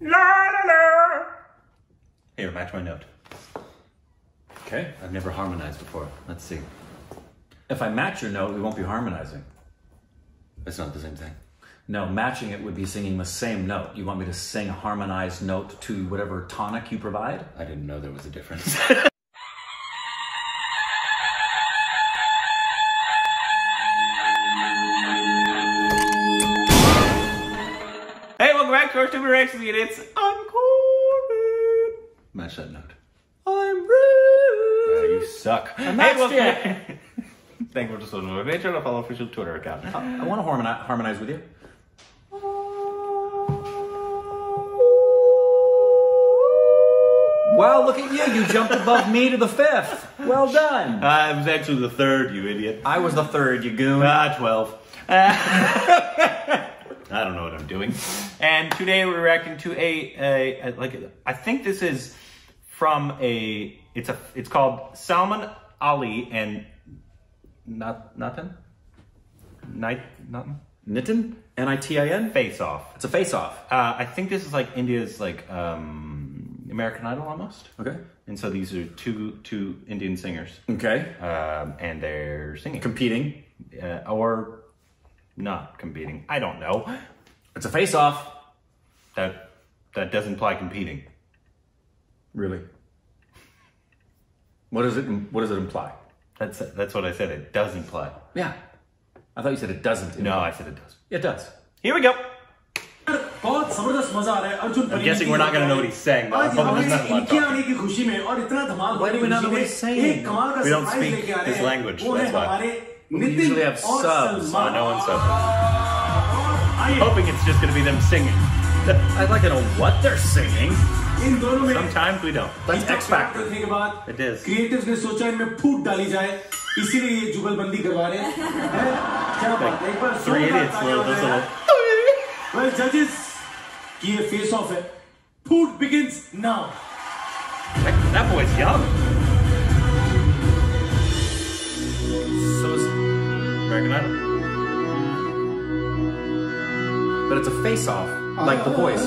La la la. Here, match my note. Okay. I've never harmonized before. Let's see. If I match your note, we won't be harmonizing. It's not the same thing. No, matching it would be singing the same note. You want me to sing a harmonized note to whatever tonic you provide? I didn't know there was a difference. hey, welcome back to our Stupid Reactions It's I'm Corbin. Match that note. I'm rude. Uh, you suck. I Hey, matched welcome back. Thank you for supporting my page and follow our official Twitter account. I want to harmonize, harmonize with you. Wow, look at you. You jumped above me to the fifth. Well done. I was actually the third, you idiot. I was the third, you goon. Ah, 12. I don't know what I'm doing. And today we're reacting to a, a, a like I think this is from a it's a it's called Salman Ali and not nothing night nothing Nitin? N-I-T-I-N? face off. It's a face-off. Uh, I think this is like India's like um, American Idol almost. Okay. And so these are two two Indian singers, Okay. um, and they're singing Competing. uh, or not competing. I don't know. It's a face-off. That that does imply competing. Really? What does it, what does it imply? That's that's what I said. It does imply. Yeah. I thought you said it doesn't. No, I said it does. It does. Here we go. बहुत जबरदस्त मजा आ रहा है Arjun I'm guessing we're not gonna know what he's saying. though. आज Probably हमें not a lot of इनके talking. आने की खुशी में और इतना धमाल Why do we not know what he's saying? एक कमाल का We don't सरप्राइज speak लेके आ रहे his हैं language, वो है that's why. हमारे We नितिन usually have और subs. Oh, Salman no one said that. आइए, Hoping it's just gonna be them singing. I'd like to know what they're singing. इन दोनों में Sometimes we don't. That's इनका X Factor. देखने के बाद It is. Creatives ने सोचा इनमें फूट डाली जाए इसीलिए ये जुगलबंदी करवा रहे हैं हैं? क्या बात है एक बार Three जोरदार idiots, तालियां little, हो this जाए। little. Well, judges, कि ये फेस ऑफ है food begins now That, that boy's young. But it's a face-off, like the voice.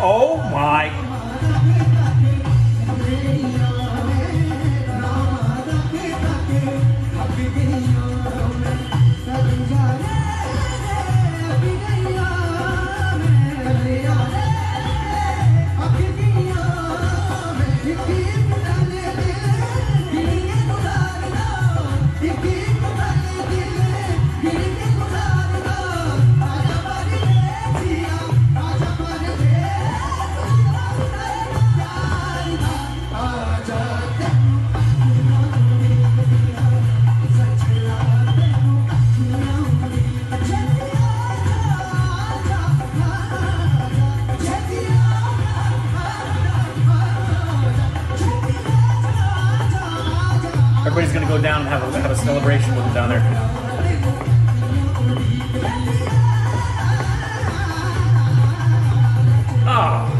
Oh my He's going to go down and have a, have a celebration with him down there. Oh.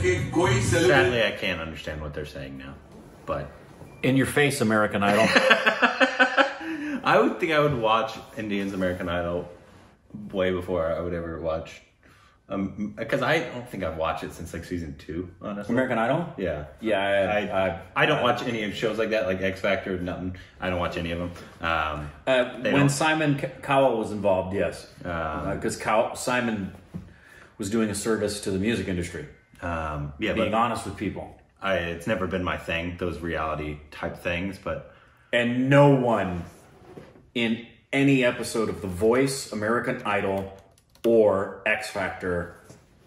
Sadly, I can't understand what they're saying now. But In your face, American Idol. I would think I would watch Indians American Idol way before I would ever watch. Um, because I don't think I've watched it since like season two, honestly. American Idol? Yeah. Yeah, I, I, I, I don't watch any of shows like that, like X Factor, nothing. I don't watch any of them. Um, Uh, when don't- Simon Cowell was involved, yes, Um, because Cow- Simon was doing a service to the music industry, um, yeah, being but honest with people, I, it's never been my thing, those reality type things. But and no one in any episode of The Voice, American Idol, or X Factor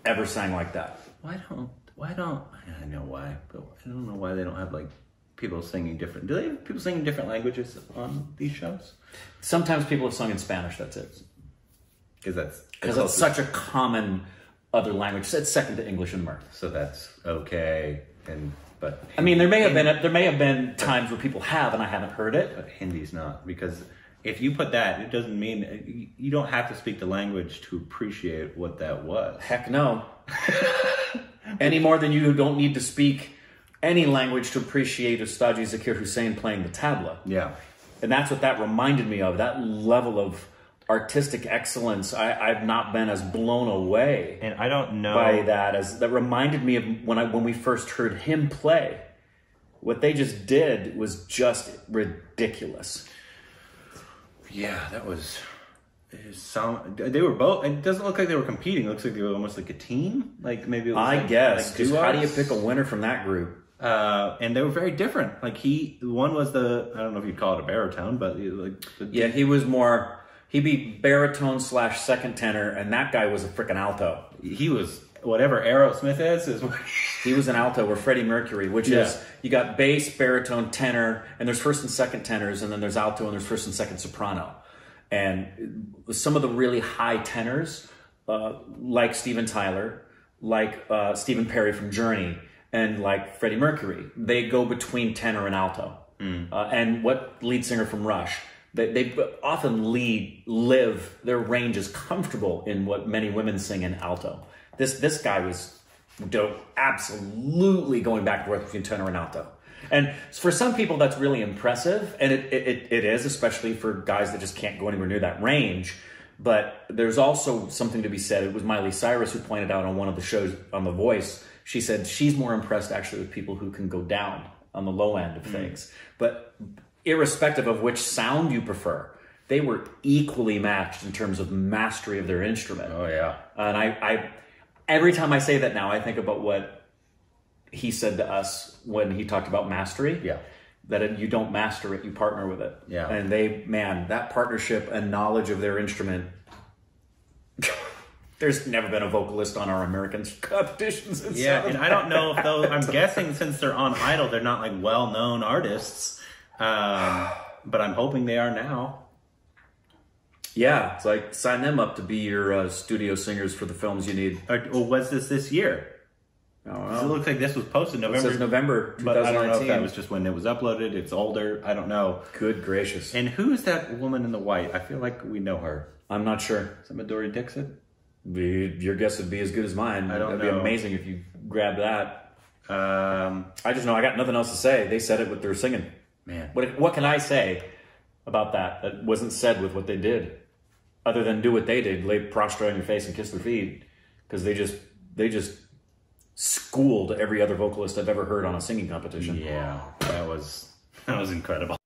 ever sang like that. why don't why don't I know why, but I don't know why they don't have like people singing different. Do they have people singing different languages on these shows? Sometimes people have sung in Spanish. That's it, Because that's because it's such a common other language. It's second to English in America. so that's okay. And but I mean, there may have been there may have been times where people have, and I haven't heard it. but Hindi's not because if you put that, it doesn't mean you don't have to speak the language to appreciate what that was. Heck no. Any more than you don't need to speak any language to appreciate Ustaji Zakir Hussain playing the tabla. Yeah, And that's what that reminded me of. That level of artistic excellence. I, I've not been as blown away and I don't know by that as that reminded me of when I when we first heard him play. What they just did was just ridiculous. Yeah, that was. it Some they were both. It doesn't look like they were competing. It looks like they were almost like a team. Like maybe it was I like, guess. like 'cause how do you pick a winner from that group? Uh, and they were very different. Like he, one was the I don't know if you'd call it a baritone, but like the, Yeah, he was more. He'd be baritone slash second tenor, and that guy was a freaking alto. he was whatever Aerosmith is is. what- He was an alto or Freddie Mercury, which Yeah. is you got bass, baritone, tenor, and there's first and second tenors, and then there's alto, and there's first and second soprano. And some of the really high tenors, uh, like Steven Tyler, like uh, Stephen Perry from Journey, and like Freddie Mercury, they go between tenor and alto. Uh, and what lead singer from Rush, they, they often lead live their range is comfortable in what many women sing in alto. This this guy was dope, absolutely going back and forth between tenor and alto. And for some people, that's really impressive, and it, it, it is, especially for guys that just can't go anywhere near that range. But there's also something to be said. It was Miley Cyrus who pointed out on one of the shows on The Voice. She said she's more impressed actually with people who can go down on the low end of mm. things. But irrespective of which sound you prefer, they were equally matched in terms of mastery of their instrument. Oh yeah, And I, I, every time I say that now, I think about what he said to us when he talked about mastery. Yeah. That you don't master it, you partner with it. Yeah. And they, man, that partnership and knowledge of their instrument. There's never been a vocalist on our American competitions. yeah. And I don't know if those. I'm guessing since they're on Idol, they're not like well-known artists. Um, but I'm hoping they are now. Yeah, it's like sign them up to be your uh, studio singers for the films you need. Or, or was this this year? I don't 'Cause It looks like this was posted It November. says November but I don't know if that was just when it was uploaded. It's older. I don't know. Good gracious. And who is that woman in the white? I feel like we know her. I'm not sure. Is it Madhuri Dixit? Be- Your guess would be as good as mine. I don't That'd know. be amazing if you grabbed that. Um, I just know I got nothing else to say. They said it with their singing. Man. What what can I say about that that wasn't said with what they did, other than do what they did, lay prostrate on your face and kiss their feet, because they just they just schooled every other vocalist I've ever heard on a singing competition. Yeah, that was that was incredible.